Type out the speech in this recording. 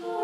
Lord.